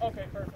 Okay, perfect.